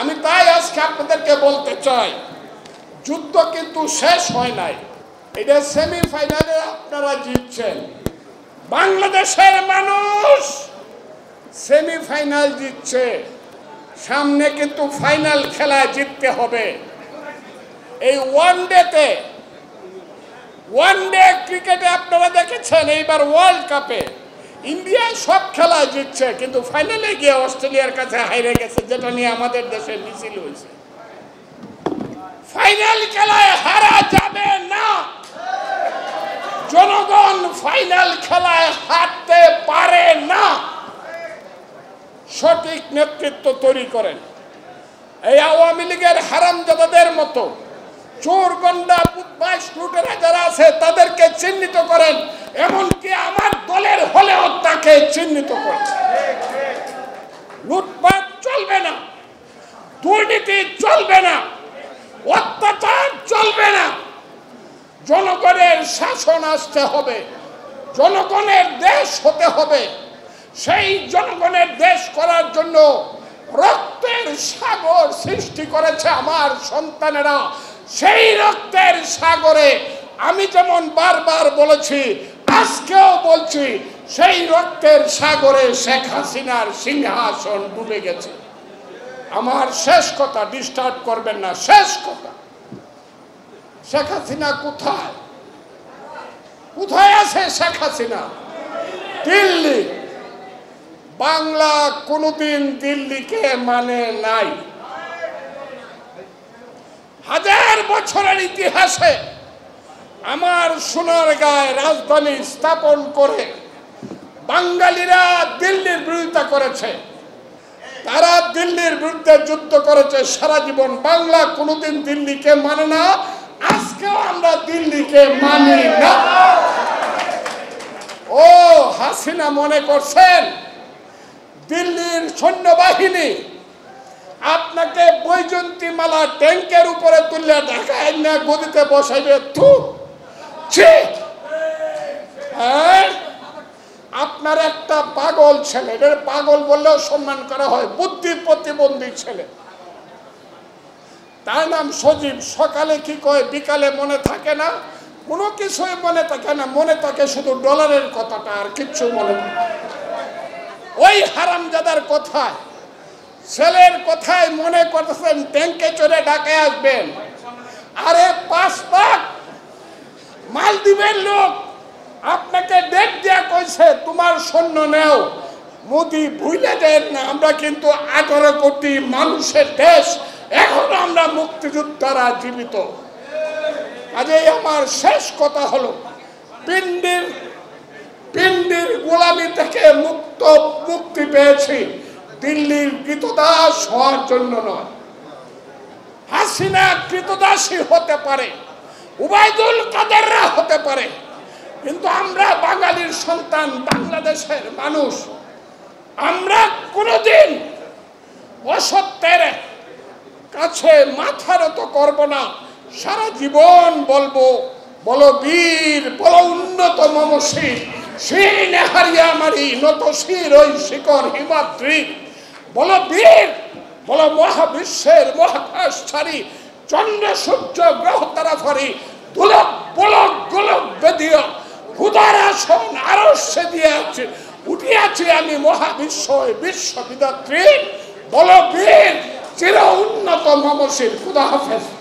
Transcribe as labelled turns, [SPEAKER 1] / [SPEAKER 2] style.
[SPEAKER 1] আমি তাই আজকে আপনাদেরকে বলতে চাই, যুদ্ধ কিন্তু শেষ হয় নাই। এটা সেমিফাইনালে আপনারা জিতছেন। বাংলাদেশের মানুষ সেমিফাইনাল জিতছে। সামনে কিন্তু ফাইনাল খেলা জিততে হবে। এই ওয়ান ডেতে ওয়ান ডে ক্রিকেটে আপনারা দেখেছেন এইবার ওয়ার্ল্ড কাপে ইন্ডিয়া সব খেলা জিতছে, কিন্তু ফাইনালে গিয়ে অস্ট্রেলিয়ার কাছে হাইরে গেছে, যেটা নিয়ে আমাদের দেশে মিছিল হয়েছে। ফাইনাল খেলায় হারা যাবে না। জনগণ ফাইনাল খেলায় হারতে পারে না। সঠিক নেতৃত্ব তৈরি করেন। এই আওয়ামী লীগের হারামজাদাদের মতো চোর গন্ডা বুধবাস লুটেরা যারা আছে, তাদেরকে চিহ্নিত করেন। এমনকি আমার দলের হলেও তাকে চিহ্নিত করছে। লুটপাট চলবে না, দুর্নীতি চলবে না, অত্যাচার চলবে না। জনগণের শাসন আসতে হবে, জনগণের দেশ হতে হবে। সেই জনগণের দেশ করার জন্য রক্তের সাগর সৃষ্টি করেছে আমার সন্তানেরা। সেই রক্তের সাগরে আমি যেমন বারবার বলেছি আজকেও বলছি, সেই রক্তের সাগরে শেখ হাসিনার সিংহাসন ডুবে গেছে। আমার শেষ কথা ডিস্টার্ব করবেন না, শেষ কথা। শেখ হাসিনা কোথায়? কোথায় আছে শেখ হাসিনা? দিল্লি। বাংলা কোনোদিন দিল্লিকে মানে নাই। হাজার বছরের ইতিহাসে আমার সোনার গায়ে রাজধানী স্থাপন করে বাঙালিরা দিল্লির বিরোধিতা করেছে। তারা দিল্লির বিরুদ্ধে যুদ্ধ করেছে সারা জীবন। বাংলা কোনোদিন দিল্লিকে মানে না। আজকেও আমরা দিল্লিকে মানি না। ও হাসিনা মনে করছেন, দিল্লির সৈন্যবাহিনী আপনাকে বৈজন্তী মালা ট্যাঙ্কের উপরে তুললে ঢাকায় না গদিতে বসাইবে? ছি! হ্যাঁ? আপনার একটা পাগল ছেলে পাগল বললেও সম্মান করা হয়, বুদ্ধি প্রতিবন্ধী ছেলে। তার নাম সজীব, সকালে কি কয়, বিকালে মনে থাকে না? কোনো কিছুই মনে থাকে না, মনে থাকে শুধু ডলারের কথাটা আর কিচ্ছু মনে। ওই হারামজাদার কথায়, ছেলের কথায় মনে করতেছেন ট্যাঙ্কে চড়ে ডাকে আসবেন। আরে পাঁচ পাক মালদ্বীপের লোক আপনাকে ডেট দেয়া কইছে, তোমার সৈন্য নেও। মোদি ভুলে দেন না, আমরা কিন্তু আঠারো কোটি মানুষের দেশ, এখনও আমরা মুক্তিযোদ্ধারা জীবিত। কাজেই আমার শেষ কথা হলো, পিন্ডির পিন্ডির গোলামি থেকে মুক্ত, মুক্তি পেয়েছি, দিল্লির কৃতদাস হওয়ার জন্য নয়। হাসিনা কৃতদাসী হতে পারে উবায়দুল কাদেররা হতে পারে। কিন্তু আমরা বাঙালির সন্তান, বাংলাদেশের মানুষ। আমরা কোনোদিন অসত্যের কাছে মাথা নত করব না। সারা জীবন বলব, বলো বীর, বলো উন্নত মমশীর সেই নেহারিয়া মারি নত শির ওই শিকর হিমাদ্রি। বলো বীর, বলো মহাবিশ্বের মহাকাশ ছাড়ি চন্দ্র সূর্য গ্রহ তারা ফরি বলবীর উঠিয়াছি আমি মহাবিশ্ব বিশ্ববিদাত্রী। বল বীর চির উন্নত মমশীর খুদা হাফেজ।